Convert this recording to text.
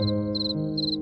Música